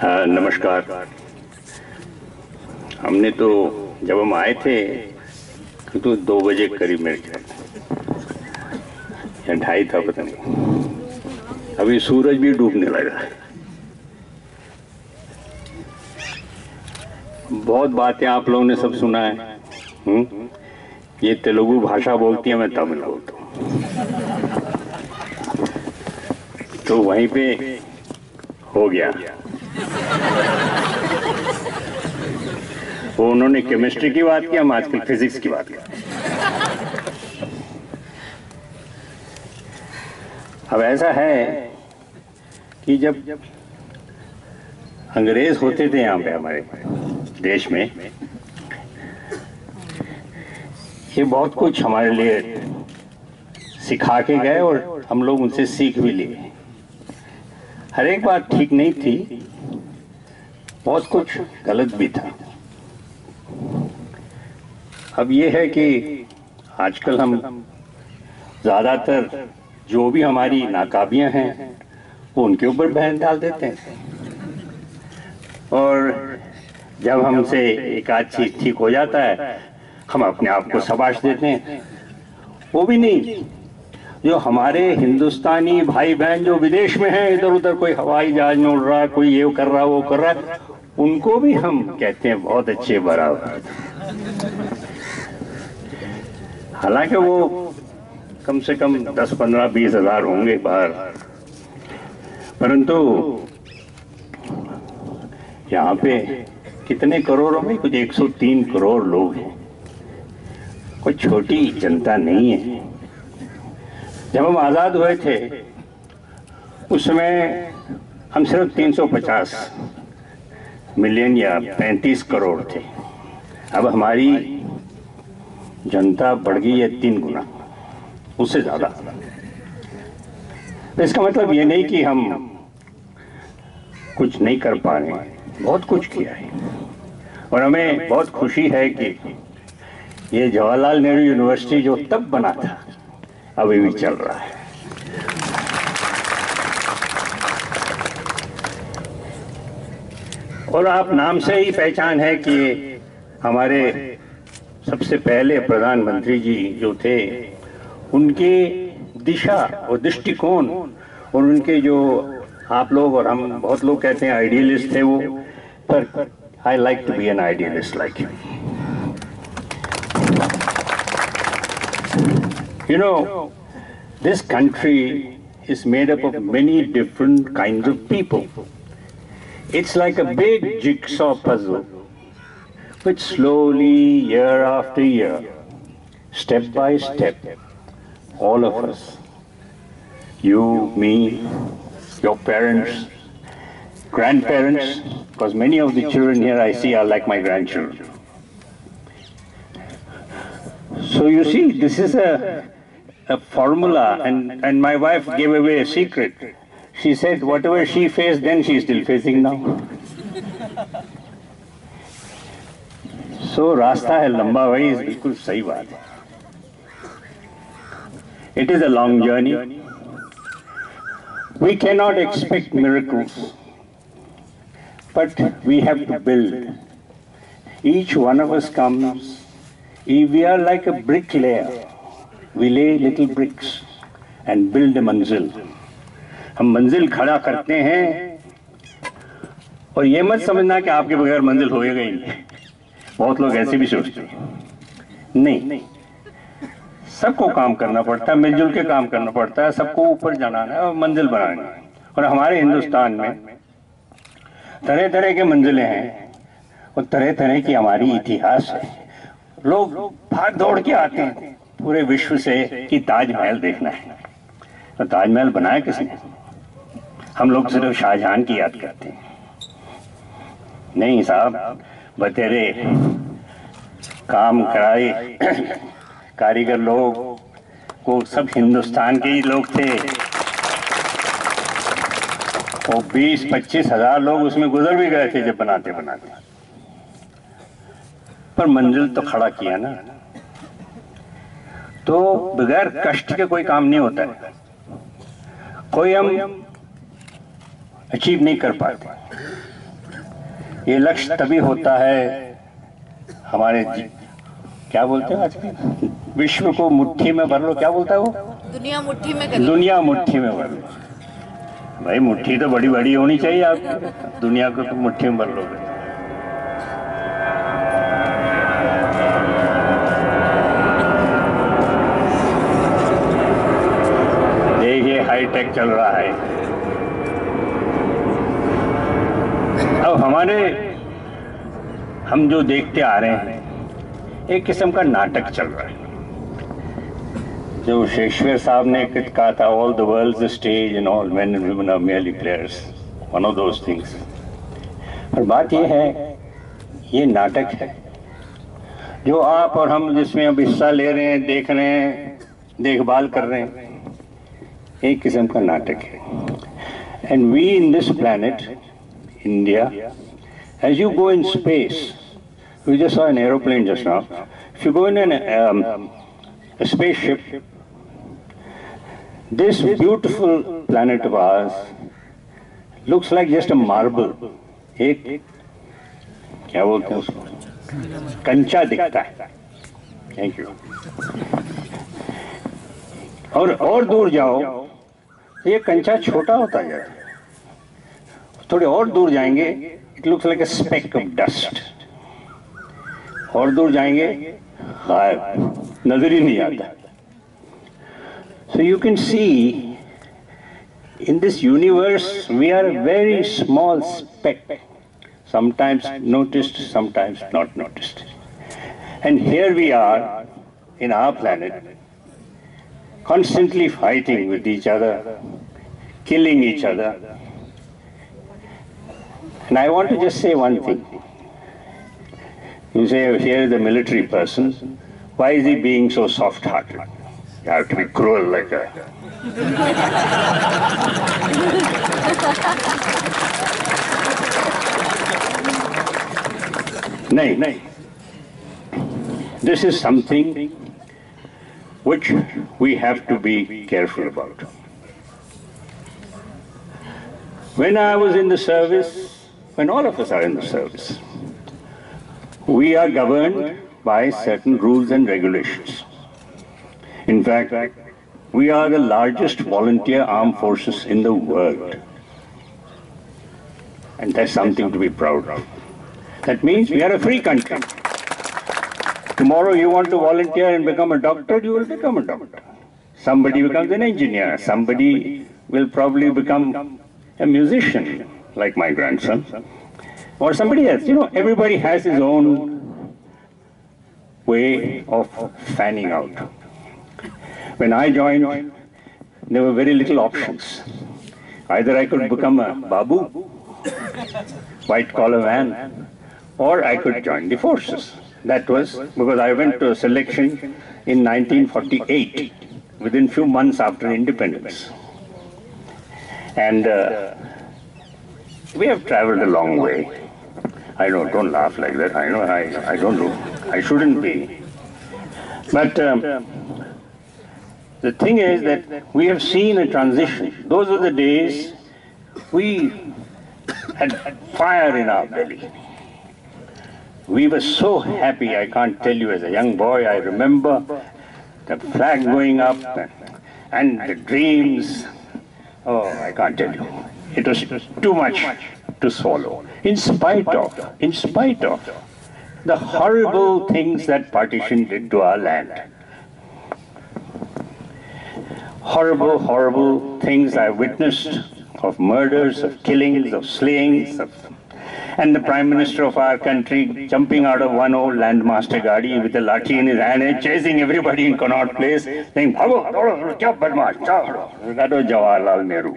हाँ, नमस्कार। हमने तो जब हम आए थे तो दो बजे करीब मेरे ख्याल या ढाई था पता नहीं। अभी सूरज भी डूबने लगा बहुत बातें आप लोगों ने सब सुना है। हुँ? ये तेलुगु भाषा बोलती है मैं तमिल बोलता हूँ। तो वहीं पे हो गया। वो उन्होंने केमिस्ट्री की बात की, हम आजकल फिजिक्स की बात कर अब ऐसा है कि जब अंग्रेज़ होते थे यहाँ पे हमारे देश में, ये बहुत कुछ हमारे लिए सिखा के गए और हम लोग उनसे सीख भी लिए। हर एक बात ठीक नहीं थी बहुत कुछ गलत भी था। अब ये है कि आजकल हम ज़्यादातर जो भी हमारी नाकाबियाँ हैं वो उनके ऊपर बहन डाल देते हैं। और जब हमसे एक आध चीज़ ठीक हो जाता है, हम अपने आप को सबाश देते हैं। वो भी नहीं जो हमारे हिंदुस्तानी भाई बहन जो विदेश में हैं इधर उधर कोई हवाई जहाज़ में उड़ रहा, कोई ये कर रहा, वो कर रहा, उनको भी हम कहते हैं बहुत अच्छे बराबर। हालाँकि वो कम से कम दस पंद्रह बीस हज़ार होंगे बाहर परंतु यहाँ पे कितने करोड़ों में कुछ 103 करोड़ लोग हैं। कोई छोटी जनता नहीं है। जब हम आज़ाद हुए थे, उस समय हम सिर्फ़ 350 मिलियन या 35 करोड़ थे। अब हमारी जनता बढ़ गई है तीन गुना, उससे ज़्यादा। तो इसका मतलब ये नहीं कि हम कुछ नहीं कर पा रहे हैं, बहुत कुछ किया है। और हमें बहुत खुशी है कि ये जवाहरलाल नेहरू यूनिवर्सिटी जो तब बना था अभी भी चल रहा है। और आप नाम से ही पहचान है कि हमारे सबसे पहले प्रधानमंत्री जी जो थे, उनके दिशा और दृष्टिकोण और उनके जो आप लोग और हम बहुत लोग कहते हैं आइडियलिस्ट थे वो, पर I like to be an idealist like you You know, this country is made up of many different kinds of people. It's like a big jigsaw puzzle, which slowly, year after year, step by step, all of us, you, me, your parents, grandparents, because many of the children here I see are like my grandchildren. So you see, this is a, a formula, and, and my wife gave away a secret. She said, whatever she faced then, she is still facing now. So रास्ता है लंबा भाई बिल्कुल सही बात है It is a long journey. We cannot expect miracles, but we have to build. Each one of us comes if we are like a bricklayer, we lay little bricks and build a मंजिल हम मंजिल खड़ा करते हैं और ये मत समझना कि आपके बगैर मंजिल होएगा ही बहुत लोग ऐसे भी सोचते हैं। नहीं। सबको काम करना पड़ता है, मिलजुल के काम करना पड़ता है, सबको ऊपर जाना है और मंजिल बनाना है। और हमारे हिंदुस्तान में तरह तरह के मंजिलें हैं और तरह तरह की हमारी इतिहास है। लोग भाग दौड़ के आते हैं। पूरे विश्व से कि ताजमहल देखना है। तो ताजमहल बनाया किसने हम लोग सिर्फ़ शाहजहां की याद करते हैं। नहीं साहब, बतेरे, काम कराए, कारीगर लोग वो सब हिंदुस्तान के ही लोग थे। वो बीस पच्चीस हज़ार लोग उसमें गुजर भी गए थे जब बनाते बनाते पर मंजिल तो खड़ा किया ना। तो बगैर कष्ट के कोई काम नहीं होता है। कोई हम अचीव नहीं कर पाते। ये लक्ष्य तभी होता है हमारे क्या बोलते हैं आजकल विश्व को मुट्ठी में भर लो। क्या बोलता है वो? दुनिया मुट्ठी में कर। दुनिया मुट्ठी में भर लो। भाई मुट्ठी तो बड़ी बड़ी होनी चाहिए आप। दुनिया को तो मुट्ठी में भर लोगे। हाईटेक चल रहा है। अब हमारे हम जो देखते आ रहे हैं, एक किस्म का नाटक चल रहा है। जो शेक्सपियर साहब ने कहा था all the world stage and all men and women are merely players one of those things पर बात यह है, ये नाटक है, जो आप और हम जिसमें अब हिस्सा ले रहे हैं, देख रहे हैं, देखभाल कर रहे हैं एक किस्म का नाटक है। And we in this planet India as you go in space we just saw an aeroplane just now if you go in an spaceship this beautiful planet was looks like just a marble एक, क्या बोलते हैं उसको? कंचा दिखता है। Thank you और और दूर जाओ ये कंचा छोटा होता जाता है थोड़े और दूर जाएँगे it looks like a speck of dust और दूर जाएँगे गायब नज़र ही नहीं आता। So you can see in this universe we are very small speck sometimes noticed, sometimes not noticed and here we are, in our planet constantly fighting with each other, killing each other. And I want to just say one thing. You say, oh, here the military person, why is he being so soft-hearted? You have to be cruel like that. nay, nay. This is something which we have to be careful about. When I was in the service, when all of us are in the service, we are governed by certain rules and regulations. In fact, we are the largest volunteer armed forces in the world. And that's something to be proud of. That means we are a free country. Tomorrow you want to volunteer and become a doctor, you will become a doctor. Somebody becomes an engineer, somebody will probably become a musician, like my grandson or somebody else. You know, everybody has his own way of fanning out. When I joined, there were very little options. Either I could become a babu, white collar man, or I could join the forces. That was because I went to a selection in 1948, within few months after independence. And uh, we have traveled a long way. I know, don't laugh like that. I know, I, I don't do, I shouldn't be. But um, the thing is that we have seen a transition. Those are the days we had fire in our belly. We were so happy, I can't tell you, as a young boy, I remember the flag going up and, the dreams. Oh, I can't tell you. It was too much to swallow. In spite of, in spite of the horrible things that partition did to our land. Horrible, horrible things I witnessed of murders, of killings, of slayings, of and the Prime Minister of our country jumping out of one old Landmaster Gadi with a lathi in his hand and chasing everybody in Connaught Place, saying, chao." That was Jawaharlal Nehru,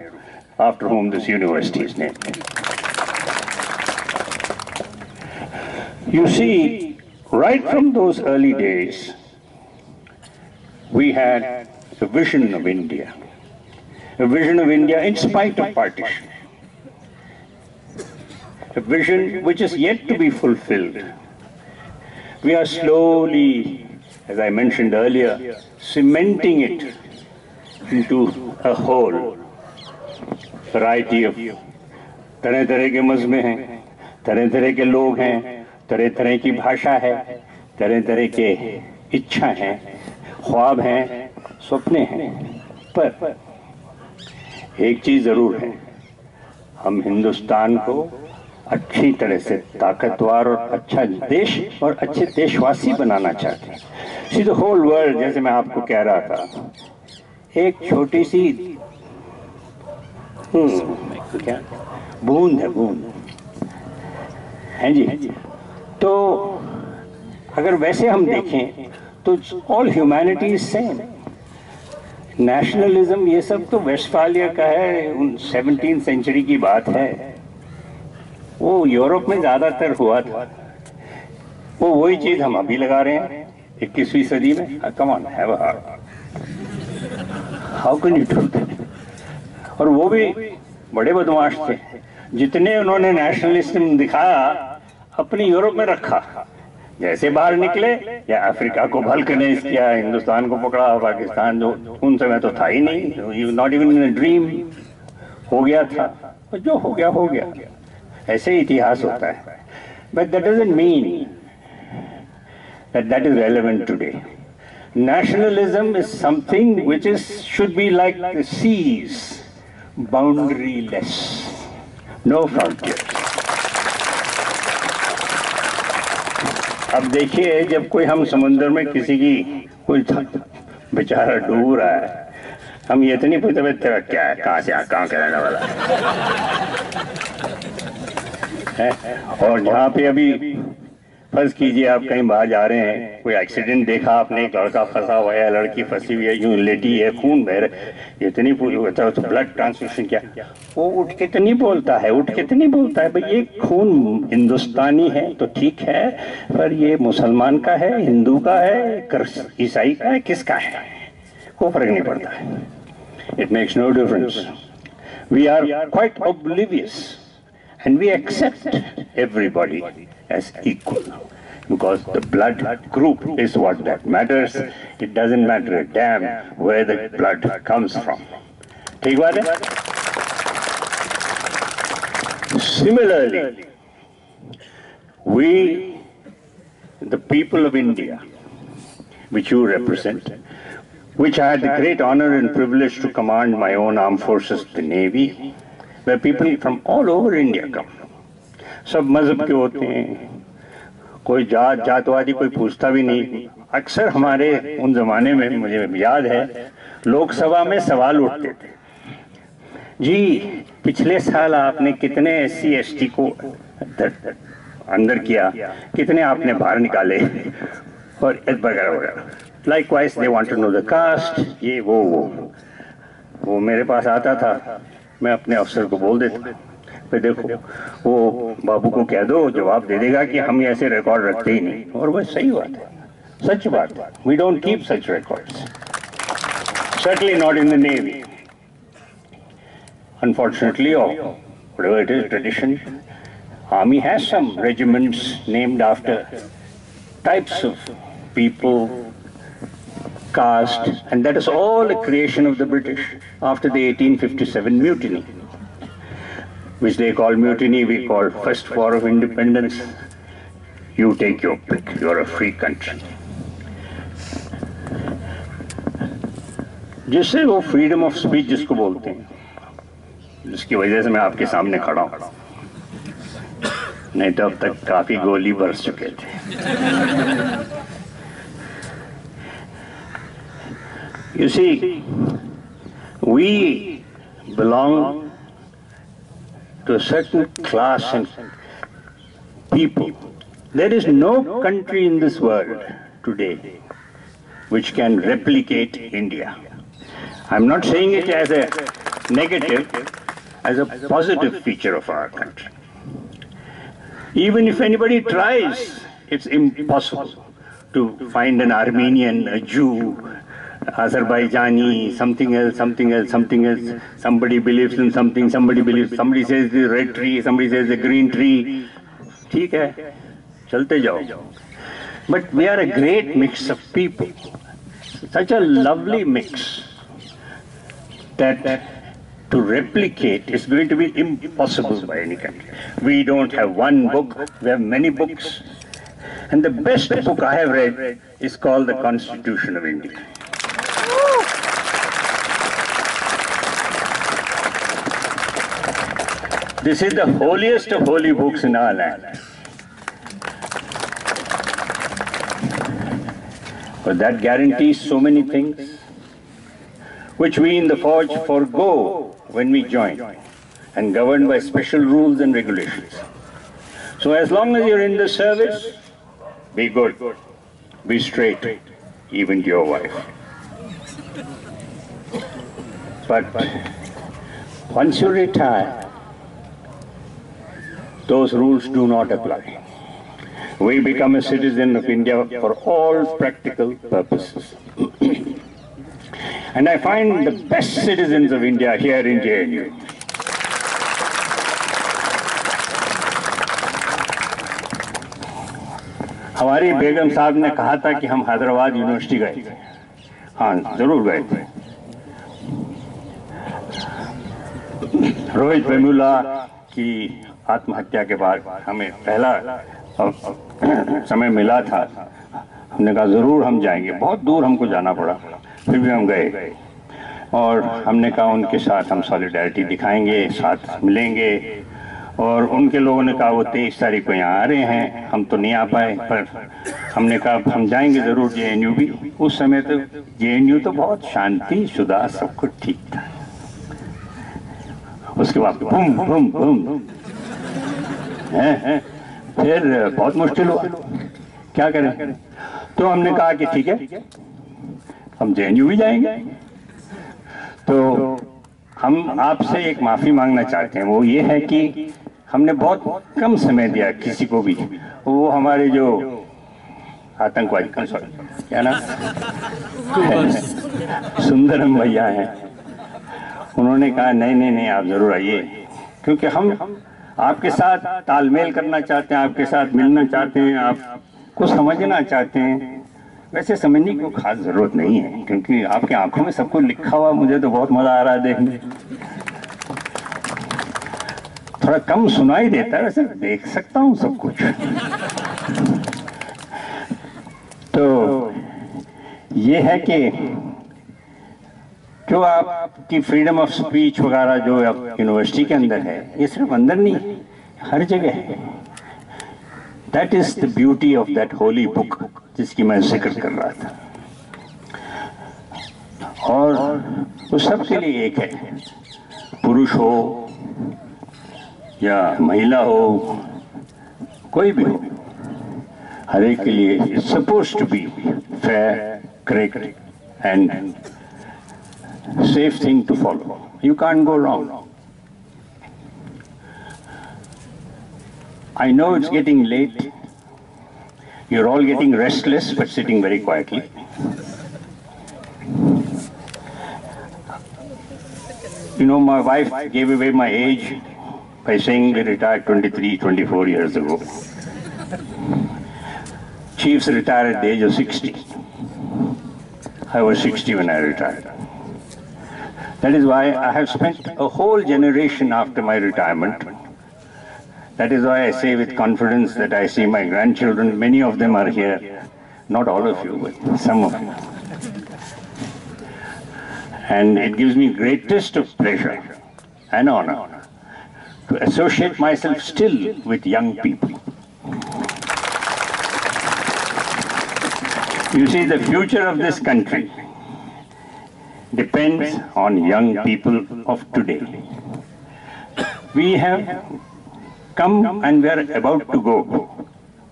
after whom this university is named. You see, right from those early days, we had a vision of India, a vision of India in spite of partition a vision which is yet to be fulfilled. We are slowly, as I mentioned earlier, cementing it into a whole variety of तरह तरह के मजमे हैं तरह तरह के लोग हैं तरह तरह की भाषा है तरह तरह के इच्छा हैं ख्वाब हैं सपने हैं पर एक चीज़ ज़रूर है हम हिंदुस्तान को अच्छी तरह से ताकतवर और अच्छा देश और अच्छे देशवासी बनाना चाहते हैं। होल वर्ल्ड जैसे मैं आपको कह रहा था। एक छोटी सी हम्म, क्या? बूंद है बूंद। है जी? तो अगर वैसे हम देखें तो all humanity is same nationalism ये सब तो वेस्टफालिया का है उन सेवनटीन सेंचुरी की बात है। वो यूरोप में ज़्यादातर हुआ था। वो वही चीज़ हम अभी लगा रहे हैं, इक्कीसवीं सदी में। कमान है हाउ कैन यू डू और वो भी बड़े बदमाश थे। जितने उन्होंने नेशनलिज्म दिखाया, अपनी यूरोप में रखा। जैसे बाहर निकले, या अफ्रीका को भलकनेस किया, हिंदुस्तान को पकड़ा, पाकिस्तान जो, उन समय तो था ही नहीं। नॉट इवन ड्रीम हो गया था। जो हो गया हो गया। ऐसे इतिहास होता है। But that does mean that that is relevant today nationalism is something which is should be like seas boundaryless no frontier अब देखिए, जब कोई हम समुद्र में किसी की कोई बेचारा डूब रहा है, हम ये तो नहीं पूछते तेरा क्या है? कहाँ से कहाँ के रहने वाला और जहाँ पे अभी फ़र्ज़ कीजिए आप कहीं बाहर जा रहे हैं, कोई एक्सीडेंट देखा आपने, एक लड़का फंसा हुआ है, लड़की फंसी हुई है, यूँ लेटी है, खून बह रहे इतनी पूरी होता है तो ब्लड ट्रांसफ्यूशन क्या। वो उठ के तो नहीं बोलता है, उठ के तो नहीं बोलता है, भाई ये खून हिंदुस्तानी है तो ठीक है, पर ये मुसलमान का है, हिंदू का है ईसाई का है, किसका है? कोई फ़र्क नहीं पड़ता। है it makes no difference we are quite oblivious. and we accept everybody as equal because the blood group is what that matters. It doesn't matter a damn where the blood comes from. ठीक बात है Similarly, we, the people of India, which you represent, which I had the great honor and privilege to command my own armed forces, the Navy, where people from all over India come. सब मज़हब के होते हैं। कोई जात जातवादी कोई पूछता भी नहीं। अक्सर हमारे उन जमाने में मुझे याद है, लोकसभा में सवाल उठते थे। जी, पिछले साल आपने कितने एस सी एस टी को अंदर किया? कितने आपने बाहर निकाले? और वगैरह वगैरह likewise they want to know the caste ये, वो वो। वो मेरे पास आता था। मैं अपने अफसर को बोल देता। फिर देखो, वो बाबू को कह दो, जवाब दे देगा कि हम ऐसे रिकॉर्ड रखते ही नहीं। और वह सही बात है। सच बात we don't keep such record certainly not in the navy unfortunately it is tradition army has some regiments named after types of people caste and that is all a creation of the british after the 1857 mutiny which they call mutiny, we call first war of independence. You take your pick, you're a free country. जिससे वो freedom of speech जिसको बोलते हैं जिसकी वजह से मैं आपके सामने खड़ा हूं नहीं तो अब तक काफी गोली बरस चुके थे You see, we belong to a certain class and people. There is no country in this world today which can replicate India. I'm not saying it as a negative, as a positive feature of our country. Even if anybody tries, it's impossible to find an Armenian, a Jew, Azerbaijani, something else, something else, something else. Somebody believes in something, somebody believes, somebody says the red tree, somebody says the green tree. ठीक है चलते जाओ But we are a great mix of people. Such a lovely mix that to replicate is going to be impossible by any country. We don't have one book, we have many books. And the best book I have read is called The Constitution of India. This is the holiest of holy books in our land. But that guarantees so many things which we in the forge forego when we join and governed by special rules and regulations. So as long as you're in the service, be good, be straight, even to your wife. But once you retire, those rules do not apply. We become a citizen of India for all practical purposes. and I find the best citizens of India here in JNU. हमारी बेगम साहब ने कहा था कि हम Hyderabad university गए थे हाँ ज़रूर गए थे रोहित वेमुला की आत्महत्या के बाद हमें पहला समय मिला था। हमने कहा, ज़रूर हम जाएँगे। बहुत दूर हमको जाना पड़ा। फिर भी हम गए। और हमने कहा, उनके साथ हम सॉलिडारिटी दिखाएँगे, साथ मिलेंगे। और उनके लोगों ने कहा, वो तेईस तारीख को यहाँ आ रहे हैं। हम तो नहीं आ पाए, पर हमने कहा हम जाएँगे ज़रूर जेएनयू भी। उस समय तो जेएनयू तो बहुत शांति शुदा सब कुछ ठीक था। उसके बाद बूम बूम बूम है, फिर बहुत मुश्किल हुआ। क्या करें? तो हमने कहा कि ठीक है हम जे भी जाएँगे। तो हम आपसे एक माफ़ी मांगना चाहते हैं। वो ये है कि हमने बहुत कम समय दिया किसी को भी। वो हमारे जो आतंकवादी क्या ना सुंदरम भैया हैं। उन्होंने कहा नहीं नहीं नहीं आप ज़रूर आइए। क्योंकि हम आपके साथ तालमेल करना चाहते हैं, आपके साथ मिलना चाहते हैं आपको समझना चाहते हैं। वैसे समझने की खास ज़रूरत नहीं है, क्योंकि आपके आँखों में सब कुछ लिखा हुआ मुझे तो बहुत मज़ा आ रहा है देखने। थोड़ा कम सुनाई देता है, वैसे देख सकता हूँ सब कुछ। तो ये है कि जो आपकी फ्रीडम ऑफ़ स्पीच वगैरह जो अब यूनिवर्सिटी के अंदर है, ये सिर्फ़ अंदर नहीं, हर जगह है। That is the beauty of that holy book जिसकी मैं ज़िक्र कर रहा था। और वो सबके लिए एक है। पुरुष हो या महिला हो, कोई भी हो, हर एक के लिए suppose to be fair correct and safe thing to follow. You can't go wrong. I know it's getting late. You're all getting restless but sitting very quietly. You know, my wife gave away my age by saying we retired 23, 24 years ago. Chiefs retired at the age of 60. I was 60 when I retired. That is why I have spent a whole generation after my retirement. That is why I say with confidence that I see my grandchildren, many of them are here. Not all of you, but some of you. And it gives me greatest of pleasure and honor to associate myself still with young people. You see, the future of this country depends on young people of today. We have come and we are about to go.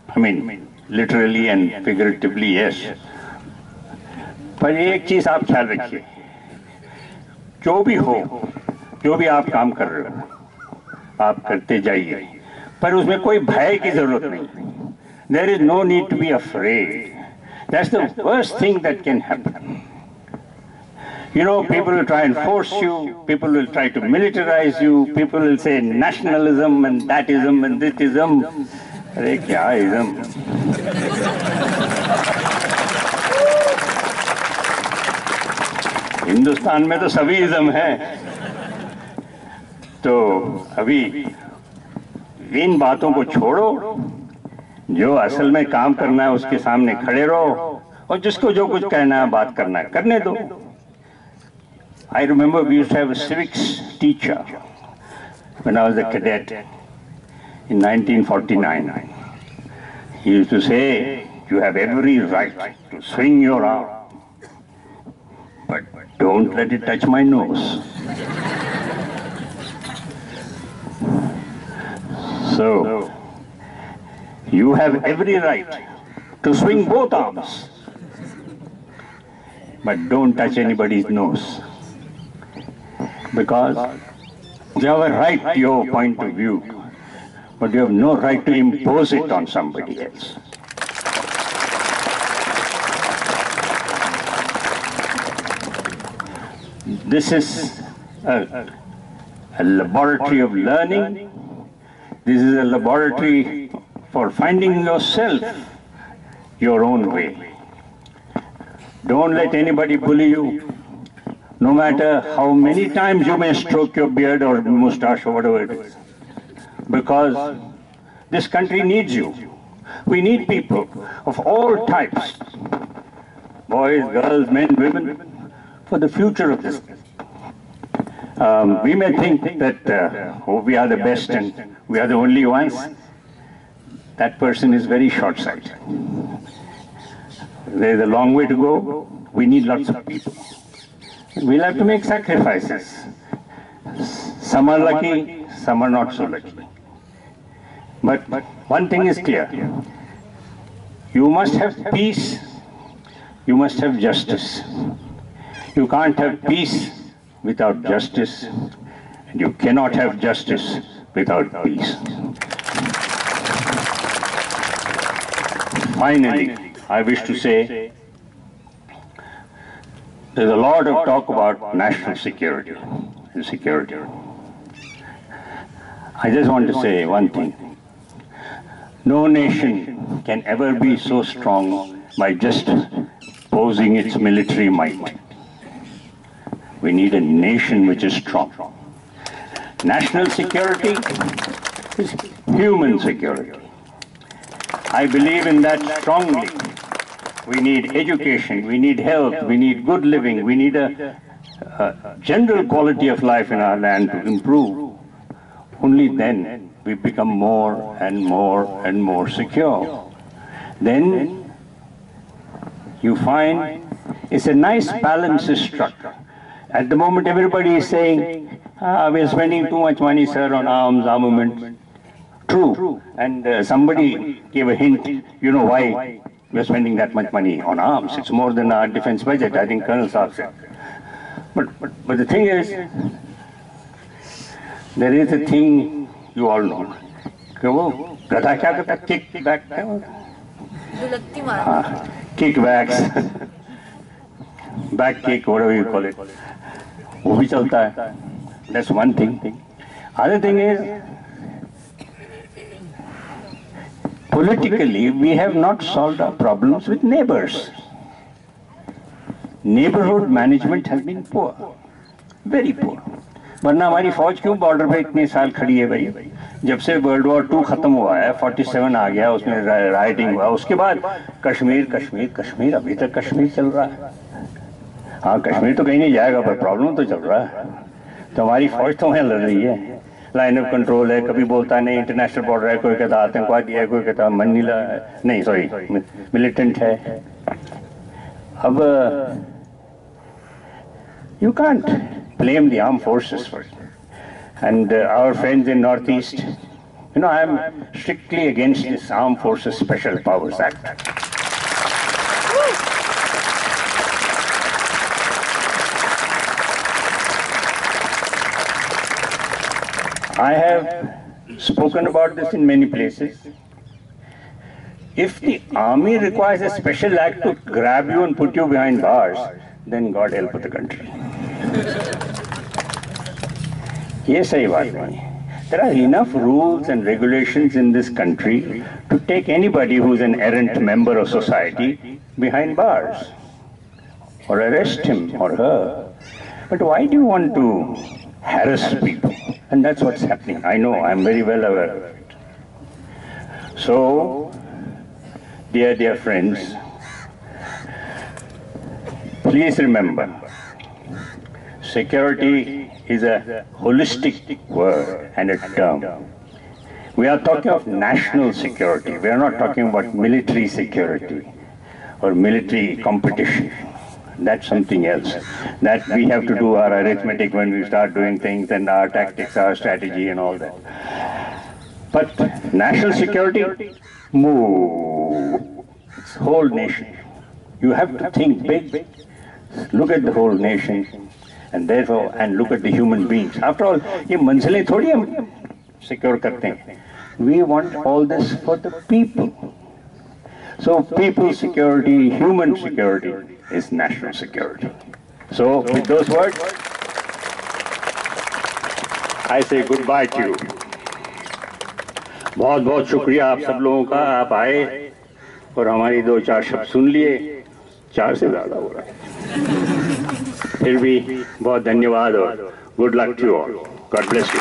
I mean, literally and figuratively, yes. पर एक चीज आप ख्याल रखिए जो भी हो जो भी आप काम कर रहे हो आप करते जाइए पर उसमें कोई भय की जरूरत नहीं there is no need to be afraid that's the worst thing that can happen You know, people will try and force you, people will try to militarize you, people will say nationalism and thatism and thisism. अरे क्या ism Hindustan में तो सभी ism है तो अभी इन बातों को छोड़ो जो असल में काम करना है उसके सामने खड़े रहो और जिसको जो कुछ कहना है बात करना है करने दो I remember we used to have a civics teacher when I was a cadet in 1949. He used to say, you have every right to swing your arm, but don't let it touch my nose. So, you have every right to swing both arms, but don't touch anybody's nose. Because you have a right to your point of view, but you have no right to impose it on somebody else. This is a, a laboratory of learning. This is a laboratory for finding yourself your own way. Don't let anybody bully you. No matter how many times you may stroke your beard or mustache or whatever it is. Because this country needs you. We need people of all types. Boys, girls, men, women, for the future of this. Um, we may think that uh, oh, we are the best and we are the only ones. That person is very short-sighted. There is a long way to go. We need lots of people. We'll have to make sacrifices. Some are lucky, some are not so lucky. But one thing is clear. You must have peace, you must have justice. You can't have peace without justice, and you cannot have justice without peace. Finally, I wish to say there's a lot of talk about national security and security. I just want to say one thing. No nation can ever be so strong by just posing its military might. We need a nation which is strong. National security is human security. I believe in that strongly. We need education, we need health, we need good living, we need a, a general quality of life in our land to improve. Only then we become more and more and more secure. Then you find it's a nice balance is struck. At the moment, everybody is saying, ah, we're spending too much money, sir, on arms, armament. True. And uh, somebody gave a hint, you know why we're spending that much money on arms. It's more than our defense budget, I think Colonel Saab said. But, but, but the thing is, there is a thing you all know. कि वो गधा क्या करता kick back दुलत्ती मारा हाँ kick backs back kick whatever you call it वो भी चलता है that's one thing other thing is politically, we have not solved our problems with neighbors. Neighborhood management has been poor, very poor. वरना हमारी फौज क्यों बॉर्डर पे इतने साल खड़ी है भाई? जब से वर्ल्ड वॉर टू खत्म हुआ है 47 आ गया, उसमें राइटिंग हुआ, उसके बाद कश्मीर कश्मीर कश्मीर, अभी तक कश्मीर चल रहा है। हाँ कश्मीर तो कहीं नहीं जाएगा, पर प्रॉब्लम तो चल रहा है। तो हमारी फौज तो वहाँ लड़ रही है। लाइन ऑफ़ कंट्रोल है, कभी बोलता है नहीं इंटरनेशनल बॉर्डर है, कोई कहता आतंकवादी है, कोई कहता मनीला नहीं सॉरी मिलिटेंट है। अब you can't blame the arm forces for and our friends in north east you know I am strictly against this arm forces special powers act I have spoken about this in many places. If the army requires a special act to grab you and put you behind bars, then God help the country. ये सही बात नहीं है There are enough rules and regulations in this country to take anybody who's an errant member of society behind bars or arrest him or her. But why do you want to harass people And that's what's happening. I know, I'm very well aware of it. So, dear, dear friends, please remember security is a holistic word and a term. We are talking of national security. We are not talking about military security or military competition. That's something else. That we have to do our arithmetic when we start doing things and our tactics, our strategy and all that. But national security, move. It's whole nation. You have to think big. Look at the whole nation and therefore and look at the human beings. After all, ये मंजिलें थोड़ी हम secure करते हैं. We want all this for the people. So people security, human security Is national security. So with those words, I say goodbye to you. बहुत बहुत शुक्रिया आप सब लोगों का। आप आए और हमारी दो चार शब्द सुन लिए। चार से ज़्यादा हो रहा है। फिर भी बहुत धन्यवाद और good luck to all God bless you